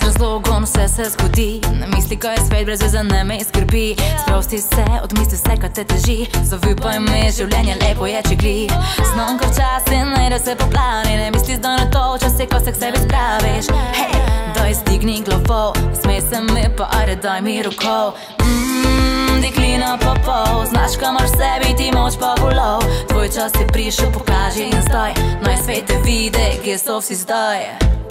razlogom vse se zgodi. Ne misli, kaj je svet brez veze, ne me skrbi. Sprosti se, odmisli vse, kar te teži. Zavipaj me, življenje lepo je, če gli Znam, ko včasih ne da se poplani Ne misli zdaj na to, včasih, ko se k sebi spraviš. Hej, daj stigni glavo Smej se mi, pa are daj mi roko. Mmm, deklina pa pol Znaš, kam imaš sebi, ti moč pa volov. Tvoj čas je prišel, pokaži in zdaj. Naj svet te vide, kje so vsi zdaj.